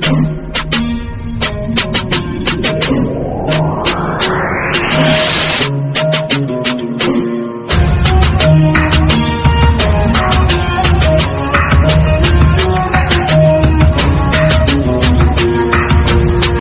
Boom.